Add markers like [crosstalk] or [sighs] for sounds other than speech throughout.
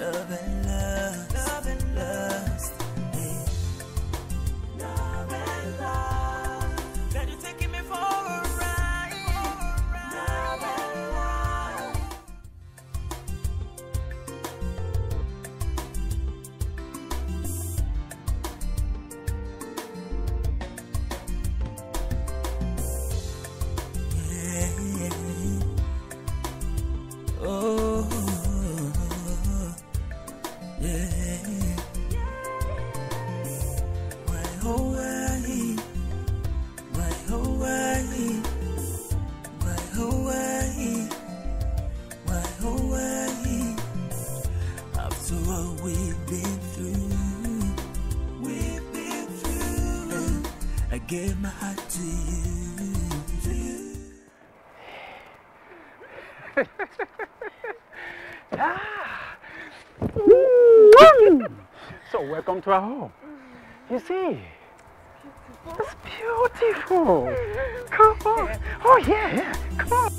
it. ah. so welcome to our home. You see, it's beautiful. Come on. Oh yeah, yeah. Come on.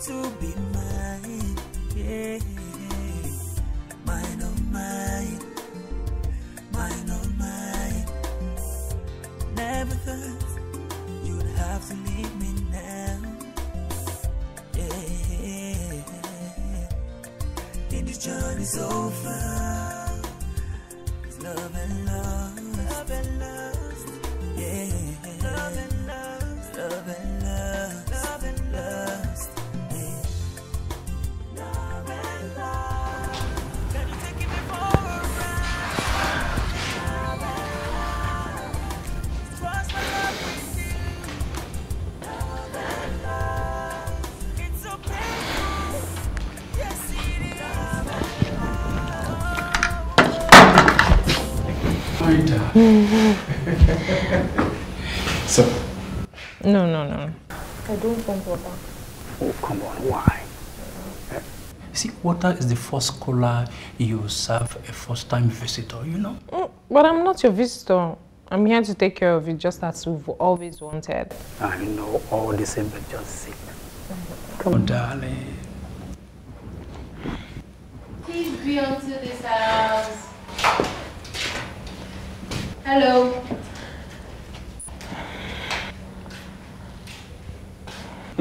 to be mine, yeah. Mine, or oh, mine, mine, or oh, mine. Never thought you'd have to leave me now, yeah. And the journey's over, it's love and love, love and love. [laughs] so. No, no, no. I don't want water. Oh, come on, why? See, water is the first color you serve a first-time visitor, you know? Mm, but I'm not your visitor. I'm here to take care of you just as we've always wanted. I know all the same, but just sit. Come on, darling. Please be onto this house. Hello. [laughs]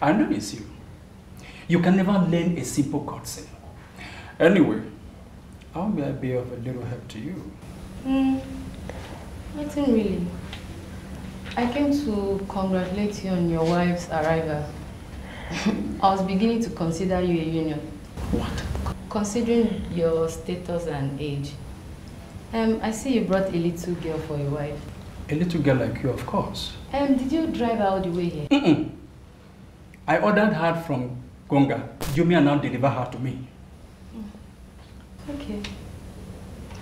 I know it's you. You can never learn a simple courtesy. Anyway, how may I be of a little help to you? Mm, nothing really. I came to congratulate you on your wife's arrival. [laughs] I was beginning to consider you a union. What? Considering your status and age, um, I see you brought a little girl for your wife. A little girl like you, of course. Um, did you drive her all the way here? Mm -mm. I ordered her from Konga. Jumia now deliver her to me. Okay.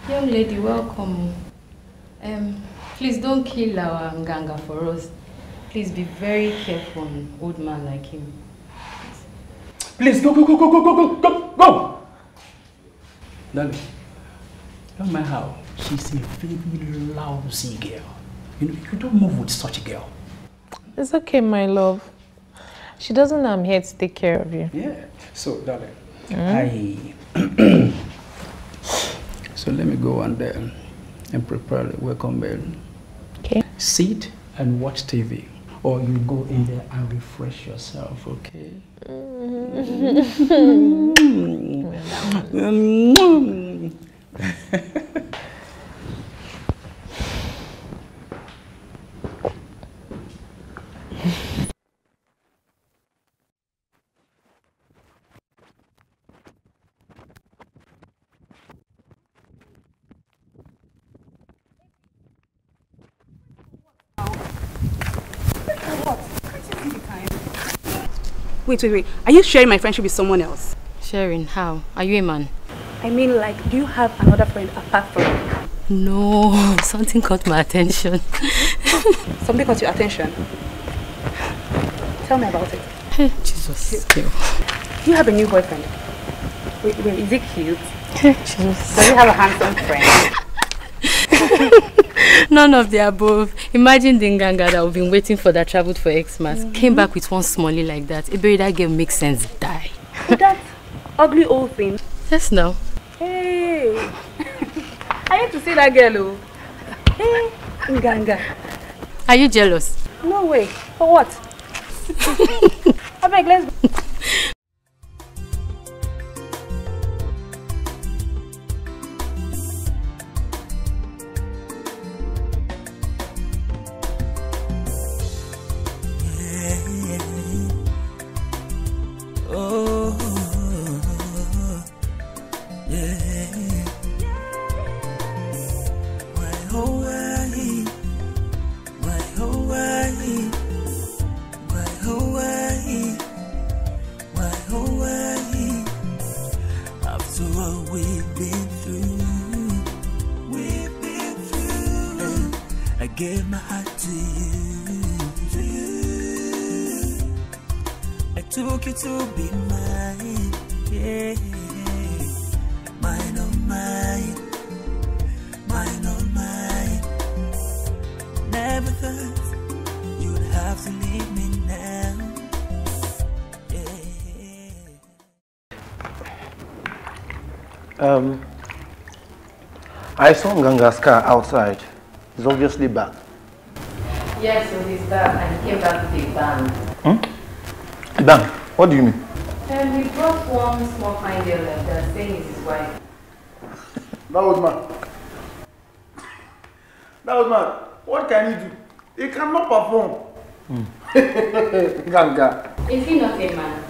Young lady, welcome. Um, please don't kill our Nganga for us. Please be very careful an old man like him. Please, go, go, go, go, go, go, go, go! Darling. Don't mind how, she's a very lousy girl. You know, you don't move with such a girl. It's okay, my love. She doesn't know I'm here to take care of you. Yeah. So, darling, mm. I... [clears throat] so let me go and, uh, and prepare the welcome bell. Okay. Sit and watch TV. Or you go in there and refresh yourself, okay? Mm-hmm. [laughs] Mm -hmm. [laughs] Wait, wait, wait. Are you sharing my friendship with someone else? Sharing? How? Are you a man? I mean, like, do you have another friend apart from me? No, [laughs] something caught my attention. [laughs] something caught your attention? Tell me about it. Jesus. You, you have a new boyfriend. Wait, wait, is he cute? Jesus. Does he have a handsome friend? None of the above. Imagine the Nganga that we've been waiting for that traveled for Xmas. Mm -hmm. Came back with one smally like that. A baby that girl makes sense die. that ugly old thing? Yes, no. Hey! [laughs] I need to see that girl, oh. Hey, Nganga. Are you jealous? No way. For what? I [laughs] beg, let's... we've been through. We've been through. I gave my heart to you. I took you to be mine. Yeah. Mine oh, mine. Mine oh, mine. Never thought you'd have to leave me Um, I saw Nganga's car outside. He's obviously back. Yes, so he's back and he came back with a bang. Hmm? A bang? What do you mean? Um, he brought one small fine girl like that saying is his wife. that old man. That old man, what can he do? He cannot perform. Mm. Nganga. [laughs] Is he not a man?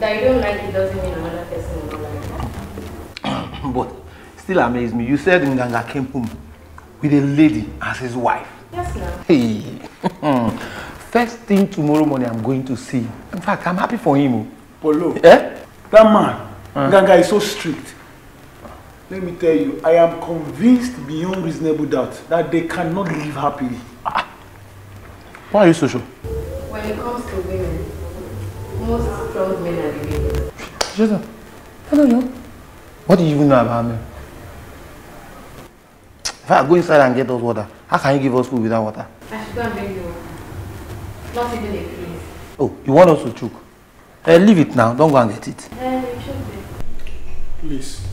That you don't like it doesn't mean another person will But still amaze me. You said Nganga came home with a lady as his wife. Yes, ma'am. Hey. [laughs] First thing tomorrow morning I'm going to see. In fact, I'm happy for him. Polo. Eh? That man, uh. Nganga is so strict. Let me tell you, I am convinced beyond reasonable doubt that they cannot live happily. Why are you so sure? When it comes to women, most proud men are the women. Jesus, I don't know. What do you even know about me? If I go inside and get us water, how can you give us food without water? I should go and bring you water. Not even a place. Oh, you want us to choke? Uh, leave it now. Don't go and get it. Uh, choke it. Please.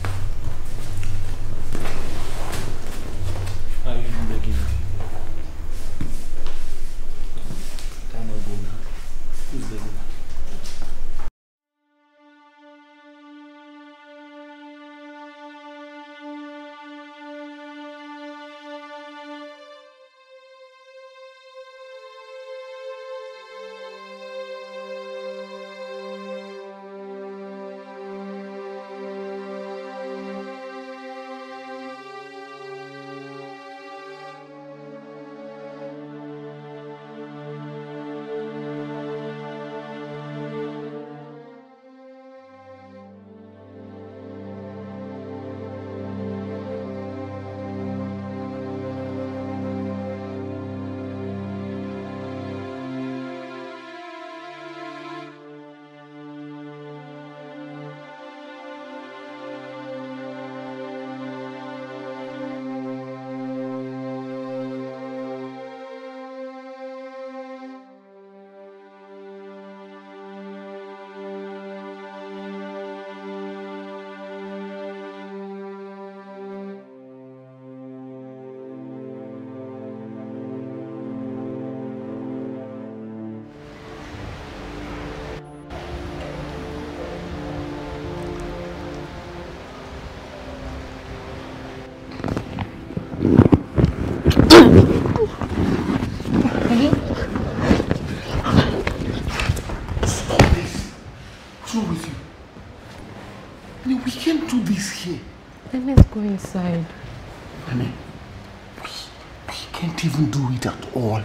not even do it at all.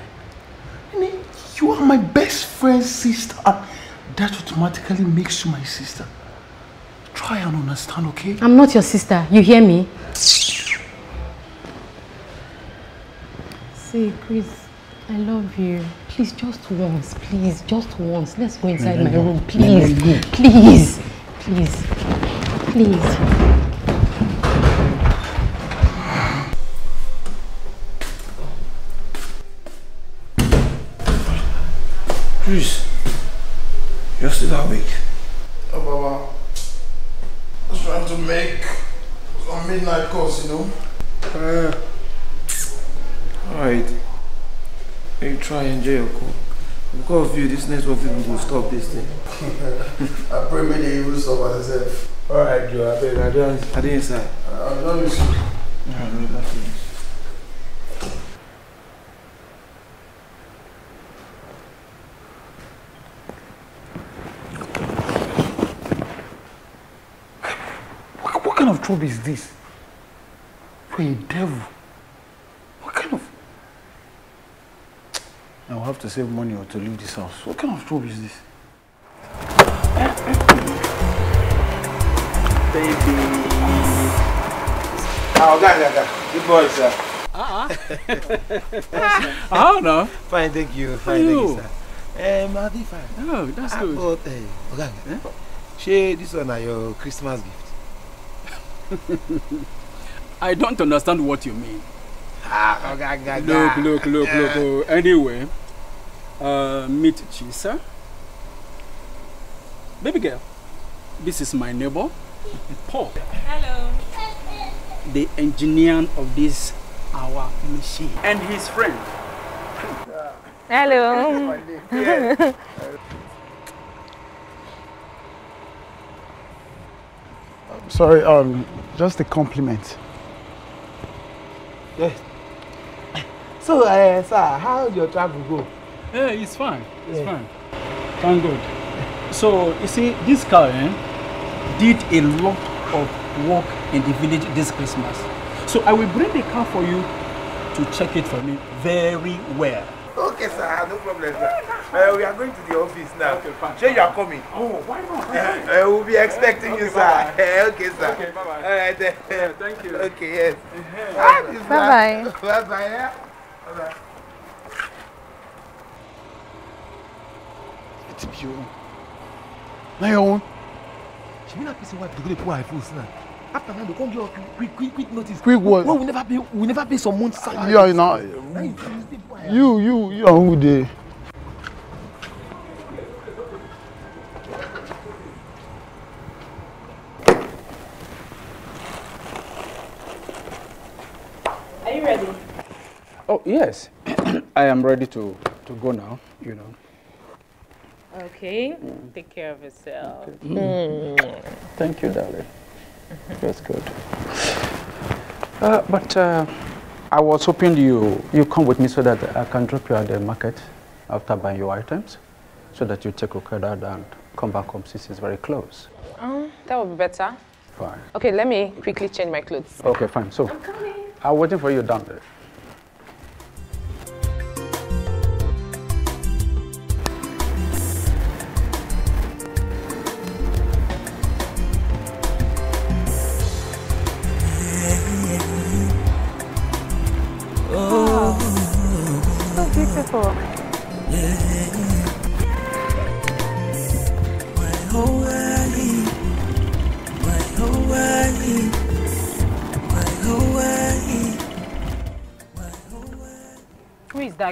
I mean, you are my best friend's sister. That automatically makes you my sister. Try and understand, okay? I'm not your sister. You hear me? See, Chris, I love you. Please, just once. Please, just once. Let's go inside no, no, my room. Please, no, please, please, please. plus. Just that week. Oh, Obama was trying to make a midnight course, you know. Uh, Alright. You try and jail, call. Because of you, this network people will stop this thing. [laughs] I pray maybe they will stop myself. Alright, Joe, I beg. I didn't, I didn't say. I don't listen. of trouble is this for a devil? What kind of... I will have to save money or to leave this house. What kind of trouble is this? Baby. Ah, okay, okay. good boy, sir. Uh. [laughs] ah. I don't know. Fine, thank you. Fine, thank you, sir. Um, I'll be fine. Oh, that's ah, good. But, uh, eh, Oga, eh? ṣé this one na your Christmas gift? I don't understand what you mean. Ah, look, look, look, look. Oh, anyway, uh, meet Chisa. Baby girl, this is my neighbor, Paul. Hello. The engineer of this our machine. And his friend. Hello. I'm [laughs] sorry, um, Just a compliment. Yes. So, uh, sir, how your travel go? Yeah, it's fine. It's yeah. fine. Thank God. So, you see, this car eh, did a lot of work in the village this Christmas. So, I will bring the car for you to check it for me very well. Okay, sir, no problem, sir. Uh, we are going to the office now. Okay, fine. Sure, you are coming. Oh, why not? [laughs] Uh, we'll be expecting okay, you, bye. sir. [laughs] okay, sir. Okay, bye bye. All right. Uh, yeah, thank you. Okay, yes. bye bye. Bye bye. Yeah? Bye bye. It's your own. My own. She mean that person wife to go to poor house sir after now they come give us quick quick quick notice. quick what. wey we never pay we never pay some months salary. you know. you you you are who dey. Are you ready? Oh yes, [clears throat] I am ready to to go now. You know. Okay, mm. take care of yourself. Okay. Mm. Thank you, darling. That's good. Uh, but uh, I was hoping you, you come with me so that I can drop you at the market after buying your items so that you take Okada and come back home since it's very close. Um, that would be better. Fine. Okay, let me quickly change my clothes. Okay, fine. So I'm coming. I'm waiting for you down there.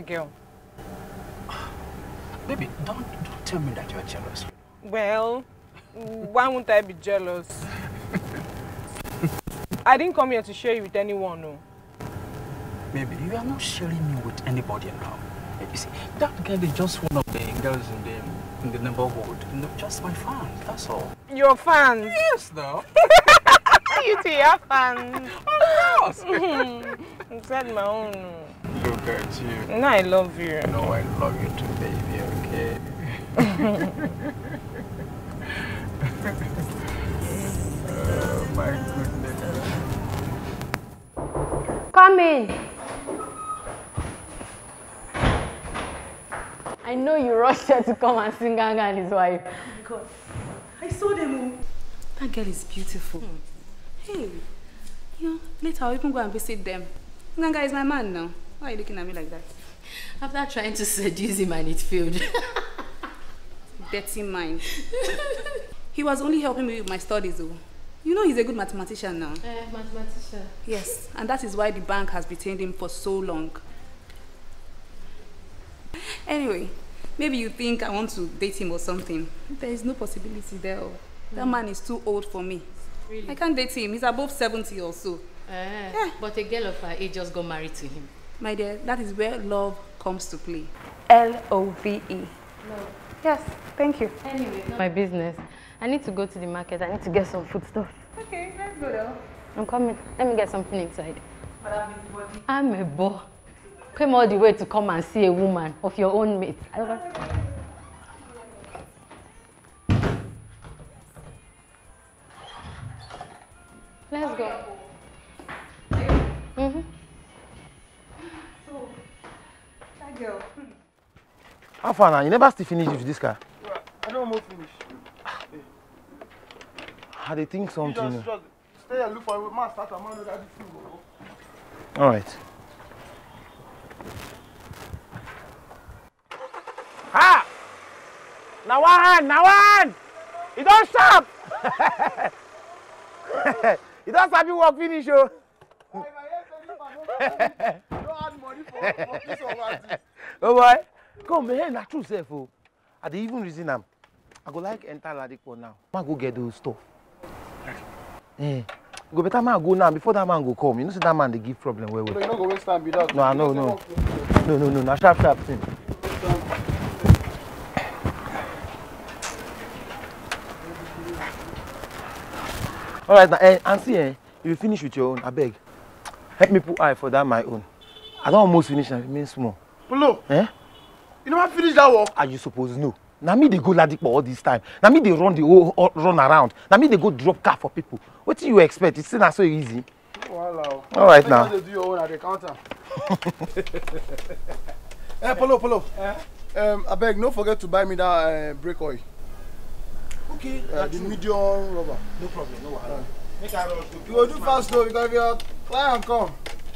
that girl. [sighs] Baby, don't, don't tell me that you're jealous. Well, why won't I be jealous? [laughs] I didn't come here to share you with anyone, no. Oh. Baby, you are not sharing me with anybody now. Eh, you see, that girl is just one of the girls in the, in the neighborhood. Just my fans, that's all. Your fans? Yes, though. [laughs] you two your fans. [laughs] Of course. Instead my own. Oh look at you. No, I love you. No, I love you too, baby, okay? [laughs] oh, my goodness. Come in. I know you rushed her to come and sing Nganga and his wife. Oh my God. I saw them all. Oh. That girl is beautiful. Hmm. Hey, you know, later I'll even go and visit them. Nganga is my man now. Why are you looking at me like that? After trying to seduce him and it failed. Dirty mind. he was only helping me with my studies though. You know he's a good mathematician now. Uh, mathematician. Yes, and that is why the bank has retained him for so long. Anyway, maybe you think I want to date him or something. There is no possibility there. Oh. Mm. That man is too old for me. Really? I can't date him. He's above 70 or so. Uh, yeah. But a girl of her age just got married to him. My dear, that is where love comes to play. L-O-V-E. Love. Yes, thank you. Anyway, no. my business. I need to go to the market. I need to get some food stuff. Okay, let's go though. I'm coming. Let me get something inside. But I'm a boy. I'm a boy. Came all the way to come and see a woman of your own mate. Let's go. Mm-hmm. girl. Oh. How far now? You never still finish with this car? I don't want to finish. Ah, I dey think something. You just Stay here, look for a start a man that this All right. Ha! Now one, now one! It don't stop! it [laughs] don't stop you work finish, oh! no hard money for, this or what? oh boy come here eh, na true sef o oh. i dey even reason am i go like enter ladipo now ma go get those stuff eh e go better man go now before that man go come you know say that man dey give problem well well. no you no go waste time be that. no no no no no no na sharp sharp thing. all right na eh aunty eh if you finish with your own abeg help me put eye for that my own i don almost finish and remain small polo eh? you never finish that work. are you supposed to know Now me they go ladipo all this time Now me they run the whole all, uh, run around Now me they go drop car for people What do you expect It's not so easy. No wahala o. all right now. you dey do your own i dey count am. polo polo. Eh? Um, abeg no forget to buy me that uh, brake oil. okay uh, the medium rubber. no problem no wahala. Uh, make i rush. you will do fast o because if your client come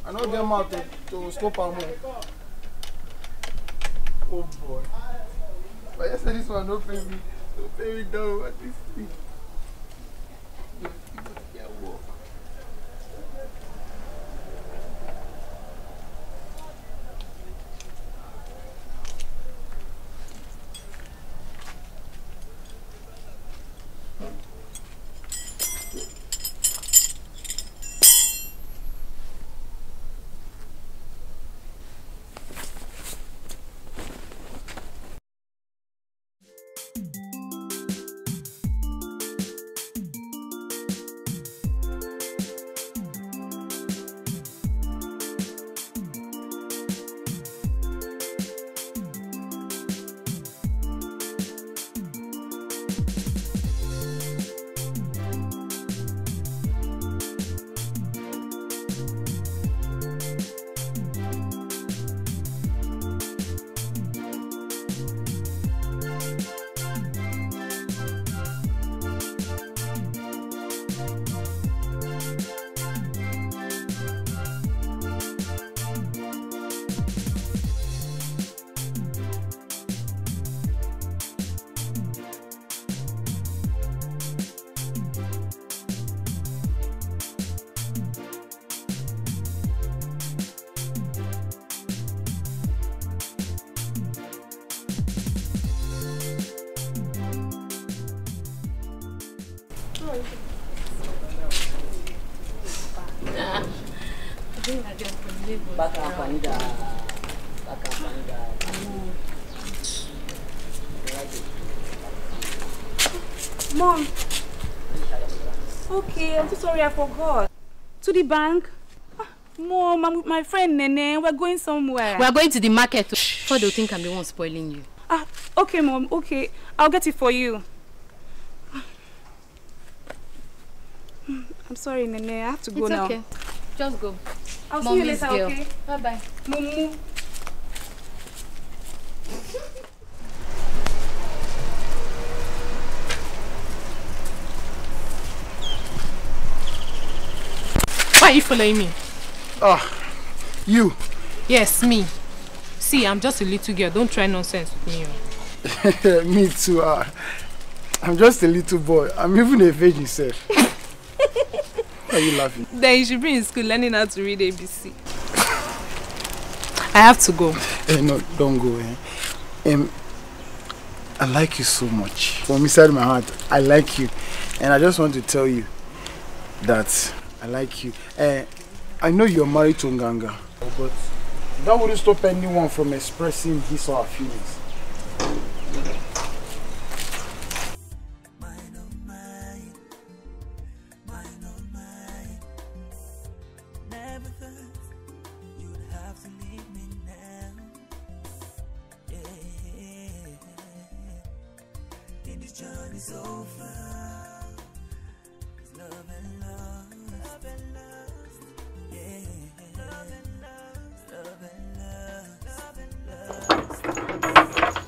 i know them out to to stop our o. Oh boy. I said this one, no pay me. No pay me What What is this? amfani da amfani da Mom. Okay, I'm so sorry I forgot. To the bank? Ah, Mom, i my friend Nene. We're going somewhere. We're going to the market. For they think I'm the one spoiling you. Ah, okay, Mom. Okay. I'll get it for you. Ah, I'm sorry, Nene. I have to go it's now. okay. Just go. I'll see you later, girl. okay? Bye bye. Mumu. Why are you following me? Ah, uh, you. Yes, me. See, I'm just a little girl. Don't try nonsense with me. Oh. [laughs] me too. Uh, I'm just a little boy. I'm even a virgin, sir. [laughs] Why are you laughing? Then you should be in school learning how to read ABC. I have to go. Hey, eh, no, don't go. Eh? Um, I like you so much. From inside my heart, I like you. And I just want to tell you that I like you. Uh, I know you're married to Nganga. But that wouldn't stop anyone from expressing his or her feelings. afraid journey's over. Cause love and lust. Love and lust. Yeah. Love and lust. Love and lust. Love and lust.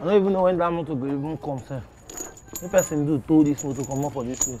I don't even know when that motor will even come, sir. The person who told this motor come up for this place.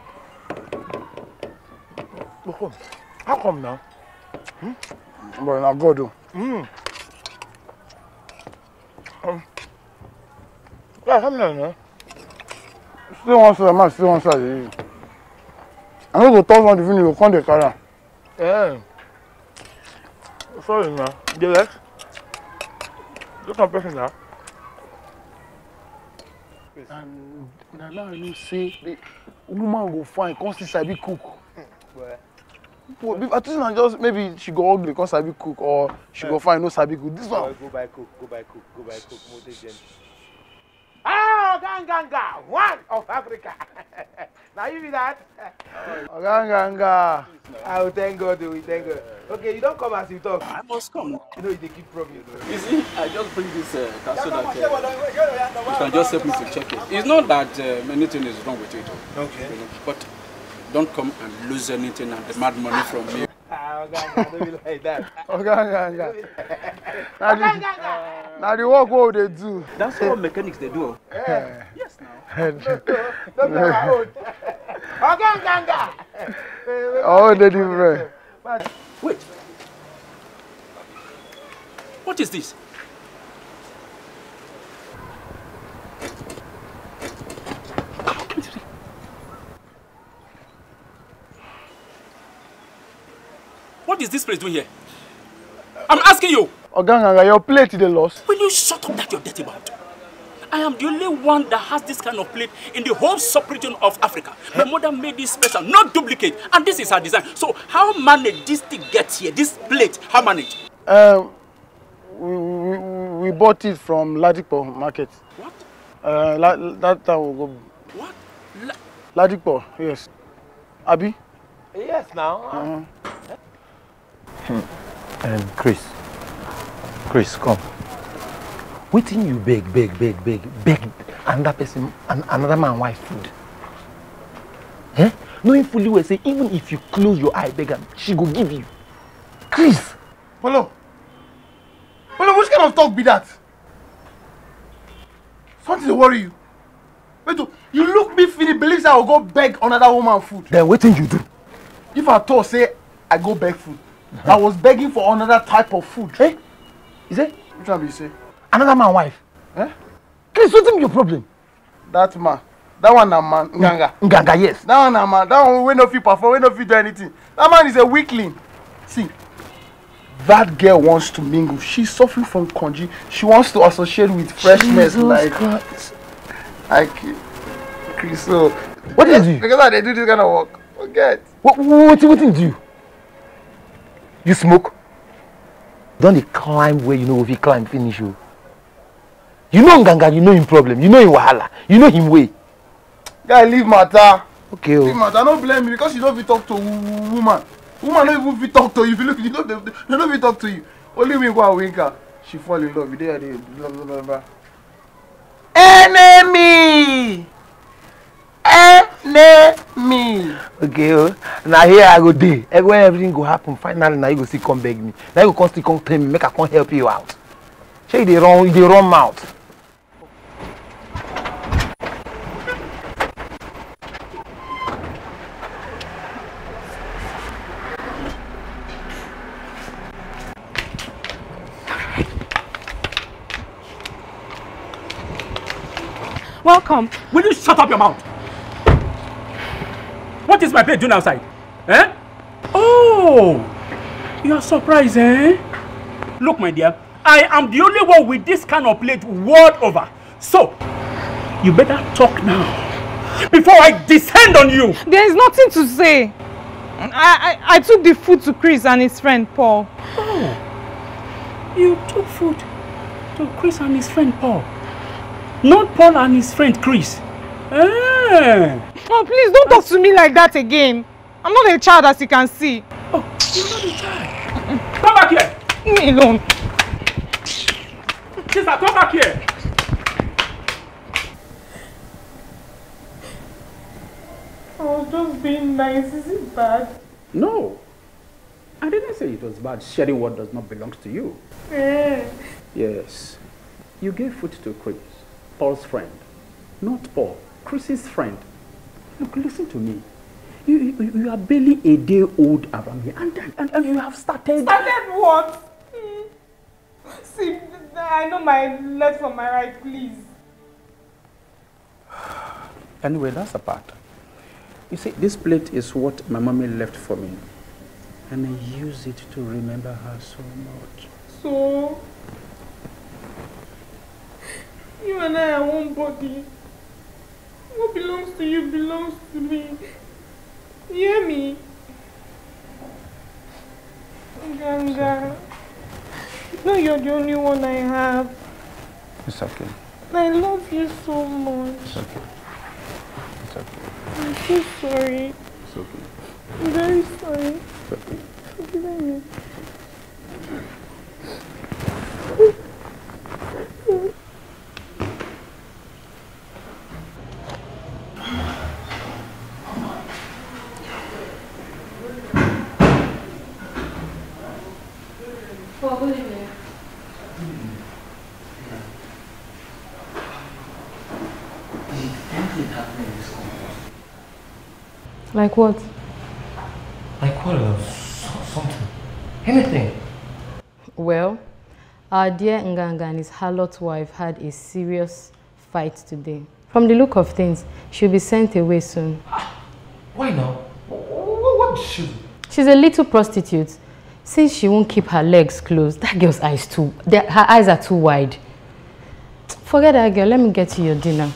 Oh, how come now? Hmm? But now go do. Mm. Um, yeah, come now, no? Still one side, man, still one side. Eh? I no go talk on the video, you come the car. Yeah. Sorry, man. Direct. Look on person now. And now you say the woman go find, come cook. Mm well, at least just maybe she go ugly because I be cook or she go eh. fine no sabi cook this one. go buy cook go buy cook go buy cook mo dey gentle. ah oganganga one of africa [laughs] Now you be that. oganganga oh, I ah, will oh, thank god oh, we thank god okay you don't come as you talk. i must come. you know you dey keep promise. you see i just bring this uh, car so that uh, you can just help me to check it it's not that uh, anything is wrong with it. okay. but Don't come and lose anything and demand money from me. Ah, Oga no be like that. [laughs] Oga Nganga. Na now na the work wey we dey do. That's what mechanics they do. Yeah. Oh. Eh. Yes now. [laughs] No be our own. Oga Nganga. Our own dey different. Wait. What is this? this place doing here? I'm asking you. Oganganga, your plate is lost. Will you shut up that you're dirty about? I am the only one that has this kind of plate in the whole sub-region of Africa. My mother made this special, not duplicate, and this is her design. So how manage this thing get here, this plate, how manage? Uh, we, we, we bought it from Ladipo market. What? Uh, la, that time we go. What? La Ladipo, yes. Abi? Yes, now. Uh -huh. Um, Chris, Chris, come. Waiting you beg, beg, beg, beg, beg another person, an, another man wife food. Eh? Knowing fully well, say even if you close your eye, beg her, she go give you. Chris. Polo. Polo, which kind of talk be that? Something dey worry you. Wait, oh, you look me finish, believe I will go beg another woman food. Then what thing you do? If I talk say I go beg food, I was begging for another type of food. Eh? Is it? Which one you say? Another man wife. Eh? Please, what's your problem? That man. That one that man. Nganga. Nganga, yes. That one na man. That one wey no fit perform, wey no fit do anything. That man is a weakling. See, that girl wants to mingle. She's suffering from conge. She wants to associate with freshness. Jesus like, God. like, Chris. So, what is it? Because I do this kind of work. Forget. What, what, what, what do you do? you smoke Don't dey climb where you know if he climb finish you. Oh. you know nganga you know him problem you know him wahala you know him way. guy leave matter. okay o oh. leave matter no blame me because you no fit talk to woman woman no even fit talk to you if you look you no they no fit talk to you only me go wink her she fall in love you dey there dey her. enemy enemy. okay oh. Now here i go dey everywhere everything go happen finally now you go see. come beg me Now you go come still come tell me make i come help you out shey the wrong, the wrong mouth. Welcome. Will you shut up your mouth? What is my plate doing outside? Eh? Oh, you are surprised, eh? Look, my dear, I am the only one with this kind of plate world over. So, you better talk now before I descend on you. There is nothing to say. I, I, I took the food to Chris and his friend Paul. Oh, you took food to Chris and his friend Paul. Not Paul and his friend Chris. Eh? Yeah. Oh, please don't talk to me like that again. I'm not a child as you can see. Oh, you're not a child. Come back here. Leave me alone. Sister, come back here. I was just being nice. Is it bad? No. I didn't say it was bad sharing what does not belong to you. Yeah. Yes. You gave food to Chris, Paul's friend, not Paul. Chris's friend, look, listen to me. You, you, you are barely a day old around here, and, and, and you have started... Started what? Hmm. See, I know my left from my right, please. [sighs] Anyway, that's a part. You see, this plate is what my mommy left for me. And I use it to remember her so much. So? You and I are one body. What belongs to you belongs to me. You hear me? Nganga. No, you're the only one I have. It's okay. I love you so much. It's okay. It's okay. I'm so sorry. It's okay. I'm very sorry. It's okay. Forgive me. Like what? Like what? Uh, something. Anything. Well, our dear Nganga and his harlot wife had a serious fight today. From the look of things, she'll be sent away soon. Ah, why now? What should? She's a little prostitute. Since she won't keep her legs closed, that girl's eyes too, her eyes are too wide. Forget that girl, let me get you your dinner.